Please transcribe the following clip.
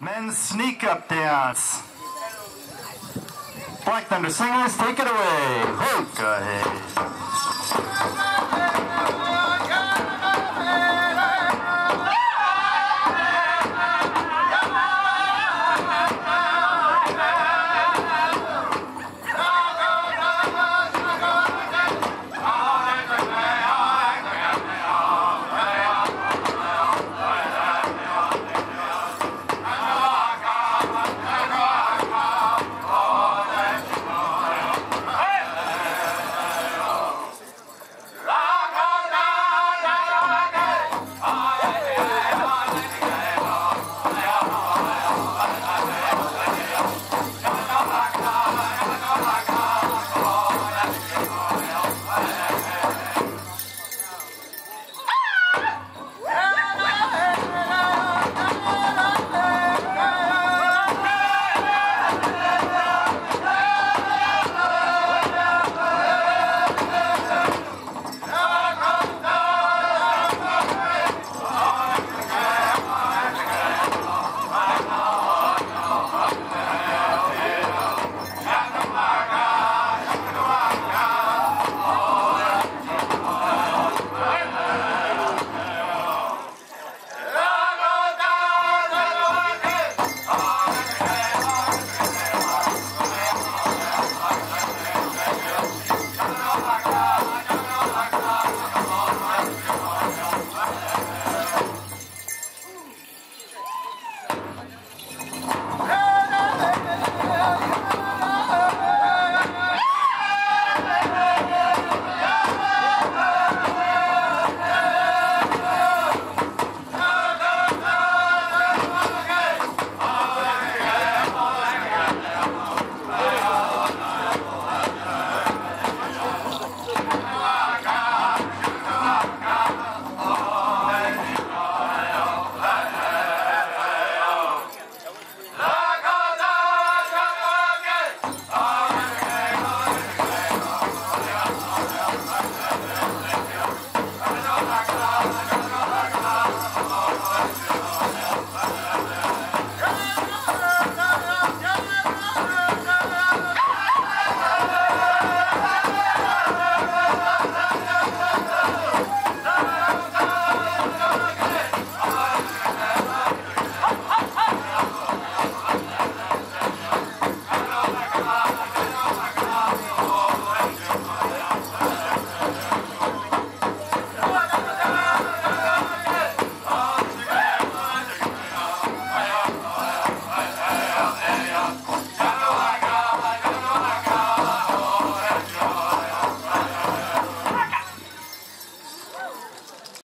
Men's sneak up dance. Black Thunder Singers, take it away. Go ahead.